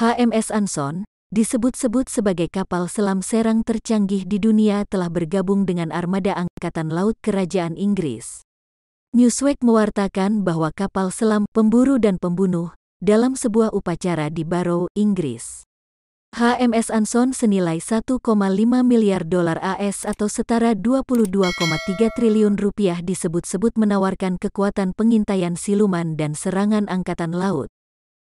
HMS Anson, disebut-sebut sebagai kapal selam serang tercanggih di dunia telah bergabung dengan armada Angkatan Laut Kerajaan Inggris. Newsweek mewartakan bahwa kapal selam pemburu dan pembunuh dalam sebuah upacara di Barrow, Inggris. HMS Anson senilai 1,5 miliar dolar AS atau setara 22,3 triliun rupiah disebut-sebut menawarkan kekuatan pengintaian siluman dan serangan angkatan laut.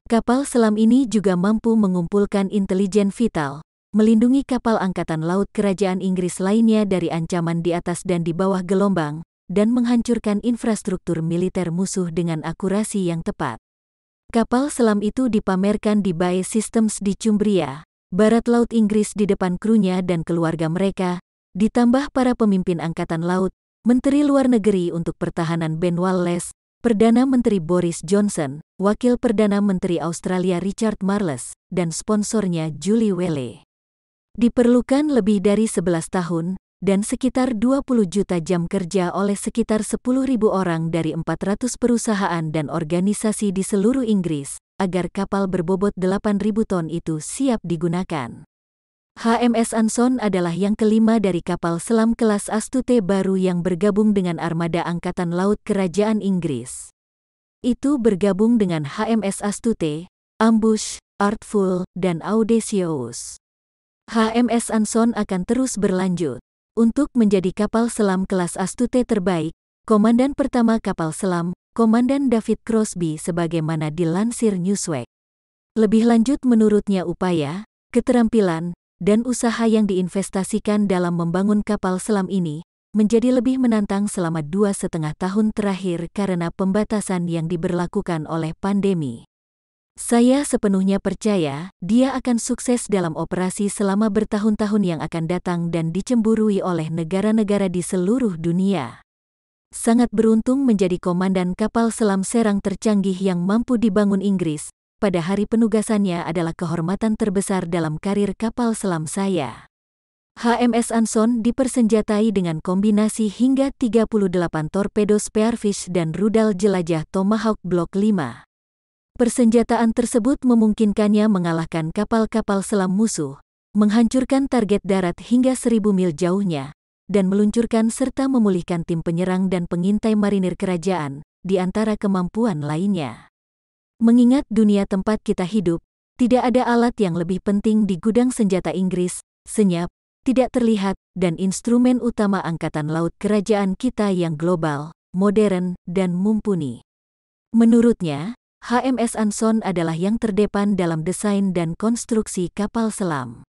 Kapal selam ini juga mampu mengumpulkan intelijen vital, melindungi kapal angkatan laut kerajaan Inggris lainnya dari ancaman di atas dan di bawah gelombang, dan menghancurkan infrastruktur militer musuh dengan akurasi yang tepat. Kapal selam itu dipamerkan di Bay Systems di Cumbria, barat laut Inggris di depan krunya dan keluarga mereka, ditambah para pemimpin angkatan laut, Menteri Luar Negeri untuk Pertahanan Ben Wallace, Perdana Menteri Boris Johnson, Wakil Perdana Menteri Australia Richard Marles, dan sponsornya Julie Welle. Diperlukan lebih dari 11 tahun, dan sekitar 20 juta jam kerja oleh sekitar 10.000 orang dari 400 perusahaan dan organisasi di seluruh Inggris, agar kapal berbobot 8.000 ton itu siap digunakan. HMS Anson adalah yang kelima dari kapal selam kelas Astute baru yang bergabung dengan armada Angkatan Laut Kerajaan Inggris. Itu bergabung dengan HMS Astute, Ambush, Artful, dan Audacious. HMS Anson akan terus berlanjut untuk menjadi kapal selam kelas Astute terbaik, Komandan pertama kapal selam, Komandan David Crosby sebagaimana dilansir Newsweek. Lebih lanjut menurutnya upaya, keterampilan, dan usaha yang diinvestasikan dalam membangun kapal selam ini, menjadi lebih menantang selama dua setengah tahun terakhir karena pembatasan yang diberlakukan oleh pandemi. Saya sepenuhnya percaya dia akan sukses dalam operasi selama bertahun-tahun yang akan datang dan dicemburui oleh negara-negara di seluruh dunia. Sangat beruntung menjadi komandan kapal selam serang tercanggih yang mampu dibangun Inggris. Pada hari penugasannya adalah kehormatan terbesar dalam karir kapal selam saya. HMS Anson dipersenjatai dengan kombinasi hingga 38 torpedo Spearfish dan rudal jelajah Tomahawk Block 5. Persenjataan tersebut memungkinkannya mengalahkan kapal-kapal selam musuh, menghancurkan target darat hingga seribu mil jauhnya, dan meluncurkan serta memulihkan tim penyerang dan pengintai marinir kerajaan, di antara kemampuan lainnya. Mengingat dunia tempat kita hidup, tidak ada alat yang lebih penting di gudang senjata Inggris, senyap, tidak terlihat, dan instrumen utama Angkatan Laut Kerajaan kita yang global, modern, dan mumpuni. Menurutnya, HMS Anson adalah yang terdepan dalam desain dan konstruksi kapal selam.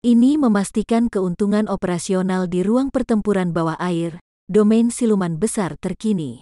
Ini memastikan keuntungan operasional di ruang pertempuran bawah air, domain siluman besar terkini.